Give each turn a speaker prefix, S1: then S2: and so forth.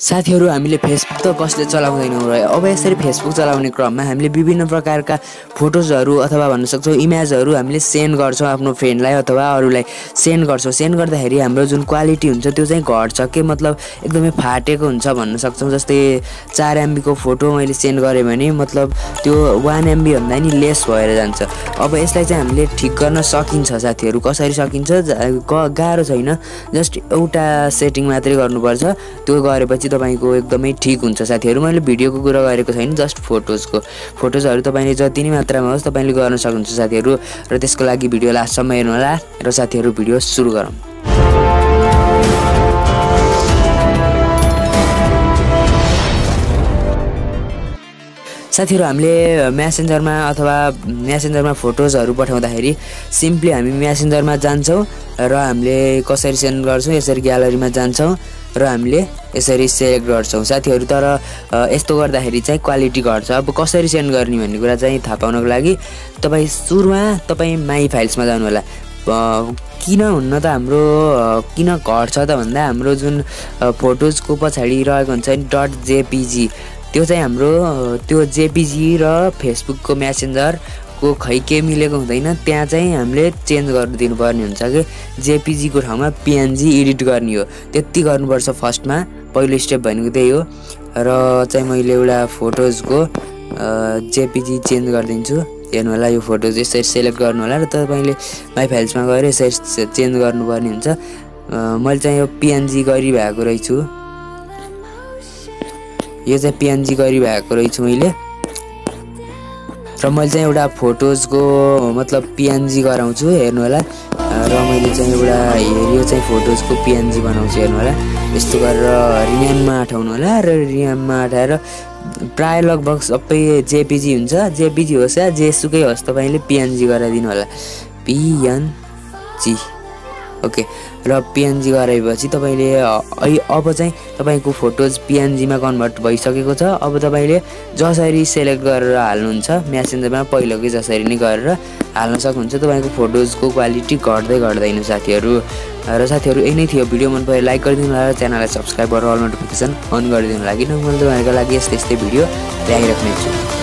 S1: साथीहरू हामीले फेसबुक त कसले चलाउँदैनौँ र अब यसरी फेसबुक चलाउने क्रममा हामीले विभिन्न प्रकारका फोटोजहरू अथवा भन्न सक्छौँ इमेजहरू हामीले सेन्ड गर्छौँ आफ्नो फ्रेन्डलाई अथवा अरूलाई सेन्ड गर्छौँ। सेन्ड गर्दाखेरि हाम्रो जुन क्वालिटी हुन्छ त्यो चाहिँ घट्छ के मतलब एकदमै फाटेको हुन्छ भन्न सक्छौँ। जस्तै चार एमबीको फोटो मैले सेन्ड गरेँ भने मतलब त्यो वान एमबीभन्दा नि लेस भएर जान्छ। अब यसलाई चाहिँ हामीले ठिक गर्न सकिन्छ साथीहरू। कसरी सकिन्छ गाह्रो छैन। जस्ट एउटा सेटिङ मात्रै गर्नुपर्छ। त्यो गरेपछि तपाईँको एकदमै ठिक हुन्छ। साथीहरू मैले भिडियोको कुरा गरेको छैन जस्ट फोटोजको। फोटोजहरू तपाईँले जति नै मात्रामा होस् तपाईँले गर्न सक्नुहुन्छ साथीहरू। र त्यसको लागि भिडियो लास्टसम्म हेर्नुहोला र साथीहरू भिडियो सुरु गरौँ। साथीहरू हामीले म्यासेन्जरमा अथवा म्यासेन्जरमा फोटोजहरू पठाउँदाखेरि सिम्पली हामी म्यासेन्जरमा जान्छौँ र हामीले कसरी सेन्ड गर्छौँ यसरी ग्यालरीमा जान्छौँ। र हामीले यसरी सेलेक्ट गर्छौँ। साथीहरू तर यस्तो गर्दाखेरि चाहिँ क्वालिटी घट्छ। अब कसरी सेन्ड गर्ने भन्ने कुरा चाहिँ थाहा पाउनको लागि तपाईँ सुरुमा तपाईँ माई फाइल्समा जानु होला किन हुन्न त हाम्रो किन घट्छ त भन्दा हाम्रो जुन फोटोजको पछाडि रहेको हुन्छ नि डट जेपिजी त्यो चाहिँ हाम्रो त्यो जेपिजी र फेसबुकको म्यासेन्जरको खै के मिलेको हुँदैन त्यहाँ चाहिँ हामीले चेन्ज गरिदिनु पर्ने हुन्छ कि। जेपिजीको ठाउँमा पिएनजी एडिट गर्ने हो। त्यति गर्नुपर्छ फर्स्टमा पहिलो स्टेप भनेको त्यही हो। र चाहिँ मैले एउटा फोटोजको जेपिजी चेन्ज गरिदिन्छु। हेर्नु होला यो फोटोज यसरी सेलेक्ट गर्नु होला र तपाईँले माई फाइल्समा गएर यसरी चेन्ज गर्नुपर्ने हुन्छ। मैले चाहिँ यो पिएनजी गरिरहेको रहेछु। यो चाहिँ पिएनजी गरिरहेको रहेछु मैले। र मैले चाहिँ एउटा फोटोजको मतलब पिएनजी गराउँछु हेर्नु होला। र मैले चाहिँ एउटा यो चाहिँ फोटोजको पिएनजी बनाउँछु हेर्नु होला। यस्तो गरेर रियाममा अठाउनु होला र रियाममा अठाएर प्रायः लगभग सबै जेपिजी हुन्छ। जेपिजी होस् या जेसुकै होस् तपाईँले पिएनजी गराइदिनु होला। PNG okay. र पिएनजी गराएपछि तपाईँले अब चाहिँ तपाईँको फोटोज पिएनजीमा कन्भर्ट भइसकेको छ। अब तपाईँले जसरी सेलेक्ट गरेर हाल्नुहुन्छ म्यासेन्जरमा पहिलोकै जसरी नै गरेर हाल्न सक्नुहुन्छ तपाईँको फोटोजको क्वालिटी घट्दै घट्दैन साथीहरू। र साथीहरू यही नै थियो भिडियो। मन पऱ्यो लाइक गरिदिनु होला च्यानललाई सब्सक्राइब गरेर अल नोटिफिकेसन अन गरिदिनु लागि न मैले तपाईँहरूको लागि यस्तै यस्तै भिडियो ल्याइराख्नेछु